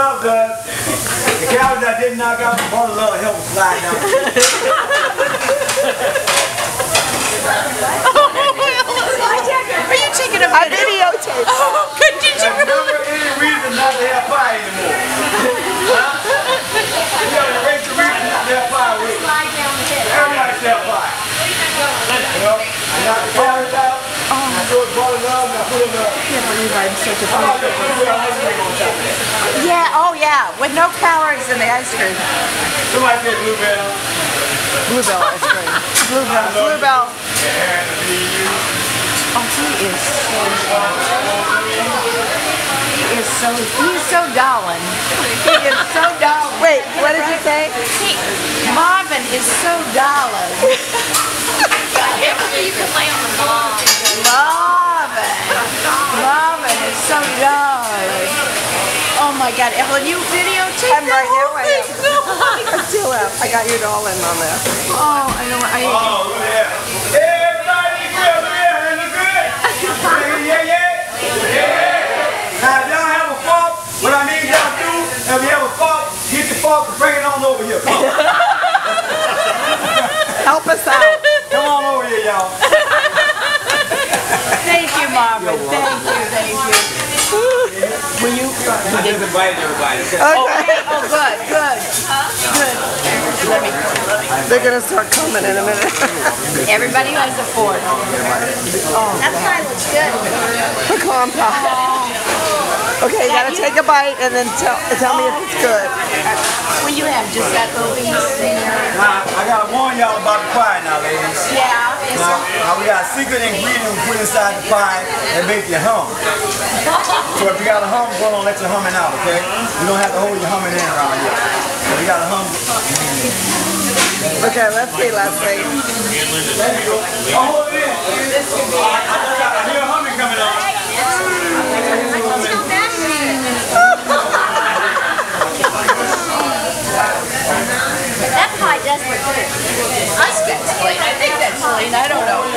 what the butter? The cows that didn't knock out the butter love help slide down. Are you taking a I video? videotape. Oh, good. Did you There's never any reason not to have pie anymore. Huh? You gotta erase the reason not to have pie with. Everybody should have pie. You know, I knock the can't believe? Yeah, oh yeah, with no calories in the ice cream. Somebody said blueberry. Bluebell ice cream. Bluebell. Bluebell. Oh, he is so He is so, he's so darling. He is so darling. Wait, what did you say? Marvin is so darling. You can lay on the ball. Marvin. Marvin is so darling. Oh my God, Evelyn, you videotape I'm right here, that right whole? I still have. I got your doll in on there. Oh, I know. I, Oh, look at that. Everybody, look good, look. Look good. Yeah, yeah, yeah. Yeah. Now, if y'all have a fork, what I need y'all to do, if you have a fork, get the fork and bring it on over here. Come on, Help us out. Come on over here, y'all. thank you, Marvin. Thank you. Will you? I just invited everybody. Okay. Oh, oh, good, good, good. Let me. They're gonna start coming in a minute. Everybody has a fork. Oh. That pie looks good. Pecan pie. Oh. Okay, you gotta take a bite and then tell tell me if it's good. What you have? Just that little piece in there? I gotta warn y'all about the pie now, ladies. Yeah. Now, now we got a secret ingredient we put inside the pie that make you hum. so if you got a hum, go on, let your humming out, okay? You don't have to hold your humming in around here. So we got a hum. Okay, let's see, let's see. There you go. Oh. I hear humming coming on. I don't know.